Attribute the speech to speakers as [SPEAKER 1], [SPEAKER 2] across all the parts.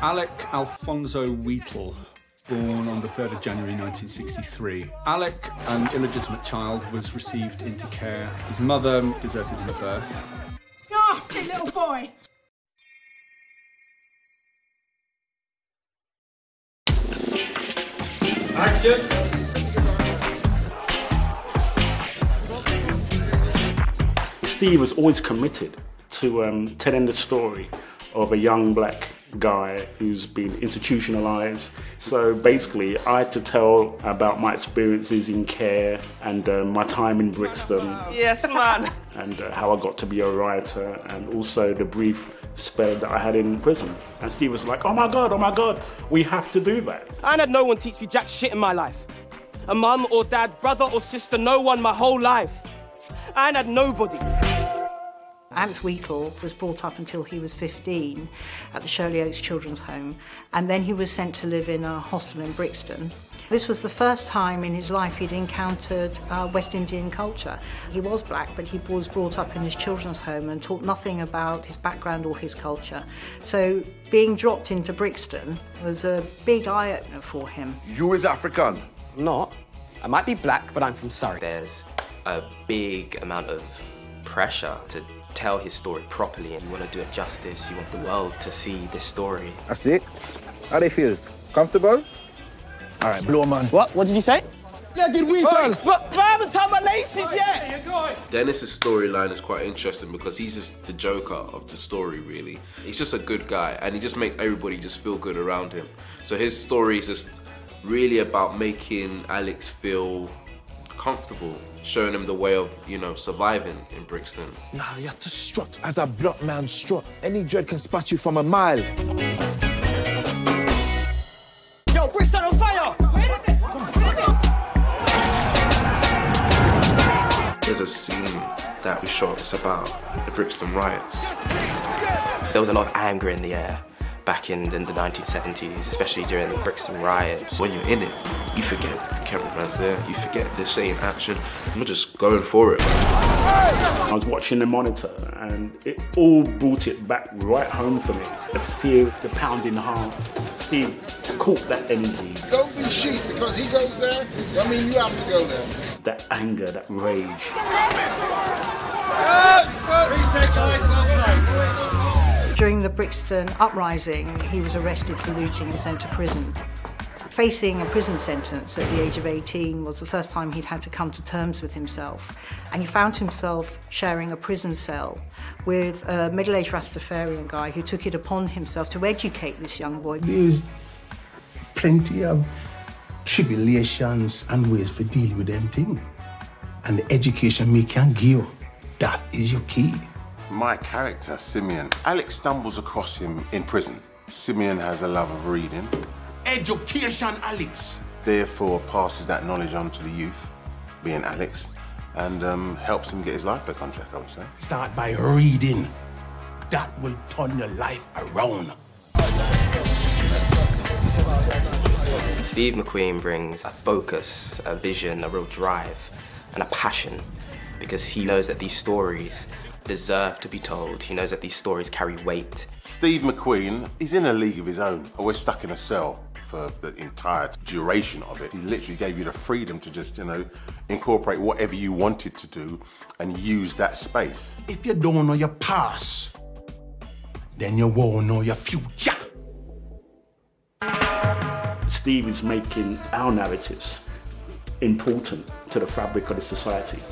[SPEAKER 1] Alex Alfonso Wheatle, born on the 3rd of January 1963. Alex, an illegitimate child, was received into care. His mother deserted him at birth.
[SPEAKER 2] Nasty little boy!
[SPEAKER 3] Action!
[SPEAKER 4] Steve was always committed to um, telling the story of a young black guy who's been institutionalized. So basically, I had to tell about my experiences in care and uh, my time in Brixton.
[SPEAKER 5] Yes, man.
[SPEAKER 4] and uh, how I got to be a writer, and also the brief spell that I had in prison. And Steve was like, "Oh my god, oh my god, we have to do that."
[SPEAKER 5] I had no one teach me jack shit in my life. A mum or dad, brother or sister, no one my whole life. I had nobody.
[SPEAKER 6] Alex Wheatle was brought up until he was 15 at the Shirley Oaks Children's Home, and then he was sent to live in a hostel in Brixton. This was the first time in his life he'd encountered uh, West Indian culture. He was black, but he was brought up in his children's home and taught nothing about his background or his culture. So being dropped into Brixton was a big eye opener for him.
[SPEAKER 7] You is African?
[SPEAKER 5] I'm not. I might be black, but I'm from Surrey.
[SPEAKER 8] There's a big amount of pressure to tell his story properly and you want to do it justice. You want the world to see this story.
[SPEAKER 9] That's it. How do they feel? Comfortable? All right, blow man.
[SPEAKER 5] What? What did you say?
[SPEAKER 9] Yeah, did we tell?
[SPEAKER 5] But, but I haven't tied my laces yet.
[SPEAKER 10] Dennis's storyline is quite interesting because he's just the joker of the story, really. He's just a good guy and he just makes everybody just feel good around him. So his story is just really about making Alex feel comfortable, showing him the way of, you know, surviving in Brixton.
[SPEAKER 9] Nah, you have to strut as a black man strut. Any dread can spot you from a mile.
[SPEAKER 5] Yo, Brixton on fire!
[SPEAKER 10] There's a scene that we shot, it's about the Brixton riots.
[SPEAKER 8] There was a lot of anger in the air back in the, the 1970s, especially during the Brixton riots.
[SPEAKER 10] When you're in it, you forget the cameraman's there, you forget they're saying action, you're just going for it.
[SPEAKER 4] I was watching the monitor and it all brought it back right home for me. The fear, the pounding heart. Steve caught that energy,
[SPEAKER 7] Don't be sheep because he goes there. I mean, you have to go there.
[SPEAKER 4] that anger, that rage.
[SPEAKER 6] During the Brixton uprising, he was arrested for looting and sent to prison. Facing a prison sentence at the age of 18 was the first time he'd had to come to terms with himself. And he found himself sharing a prison cell with a middle aged Rastafarian guy who took it upon himself to educate this young boy.
[SPEAKER 11] There's plenty of tribulations and ways for dealing with them things. And the education me can give that is your key.
[SPEAKER 7] My character, Simeon, Alex stumbles across him in prison. Simeon has a love of reading. Education, Alex. Therefore, passes that knowledge on to the youth, being Alex, and um, helps him get his life back on track, I would say.
[SPEAKER 11] Start by reading. That will turn your life around.
[SPEAKER 8] Steve McQueen brings a focus, a vision, a real drive, and a passion because he knows that these stories deserve to be told. He knows that these stories carry weight.
[SPEAKER 7] Steve McQueen, is in a league of his own. We're stuck in a cell for the entire duration of it. He literally gave you the freedom to just, you know, incorporate whatever you wanted to do and use that space.
[SPEAKER 11] If you don't know your past, then you won't know your future.
[SPEAKER 4] Steve is making our narratives important to the fabric of the society.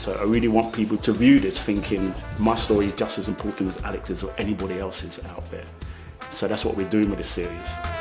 [SPEAKER 4] So I really want people to view this thinking my story is just as important as Alex's or anybody else's out there. So that's what we're doing with this series.